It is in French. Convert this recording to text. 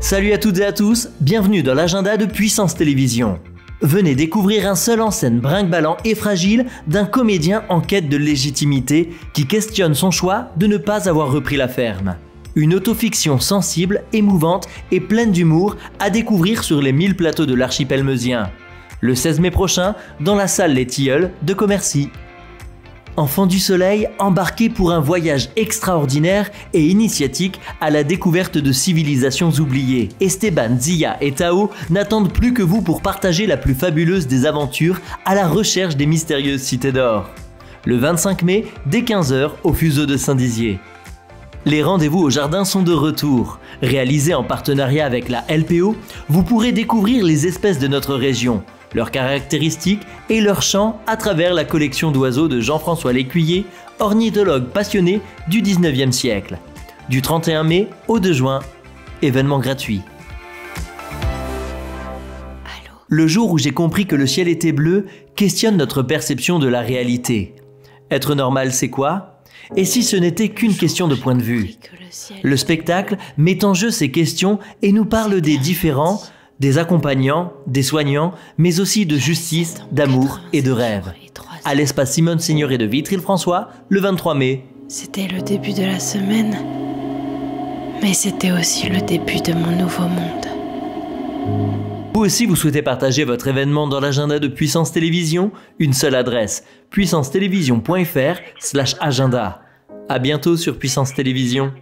Salut à toutes et à tous, bienvenue dans l'agenda de Puissance Télévision. Venez découvrir un seul en scène brinque-ballant et fragile d'un comédien en quête de légitimité qui questionne son choix de ne pas avoir repris la ferme. Une autofiction sensible, émouvante et pleine d'humour à découvrir sur les 1000 plateaux de l'archipel meusien. Le 16 mai prochain, dans la salle Les Tilleuls de Commercy. Enfant du soleil, embarqué pour un voyage extraordinaire et initiatique à la découverte de civilisations oubliées. Esteban, Zia et Tao n'attendent plus que vous pour partager la plus fabuleuse des aventures à la recherche des mystérieuses cités d'or. Le 25 mai, dès 15h, au fuseau de Saint-Dizier. Les rendez-vous au jardin sont de retour. Réalisés en partenariat avec la LPO, vous pourrez découvrir les espèces de notre région, leurs caractéristiques et leurs chants à travers la collection d'oiseaux de Jean-François Lécuyer, ornithologue passionné du 19e siècle. Du 31 mai au 2 juin, événement gratuit. Le jour où j'ai compris que le ciel était bleu questionne notre perception de la réalité. Être normal, c'est quoi? Et si ce n'était qu'une question de point de vue Le spectacle met en jeu ces questions et nous parle des différents, des accompagnants, des soignants, mais aussi de justice, d'amour et de rêve. À l'espace Simone Signoret de Vitry-le-François, le 23 mai. C'était le début de la semaine, mais c'était aussi le début de mon nouveau monde. Vous aussi, vous souhaitez partager votre événement dans l'agenda de Puissance Télévision? Une seule adresse, puissancetélévision.fr/agenda. À bientôt sur Puissance Télévision.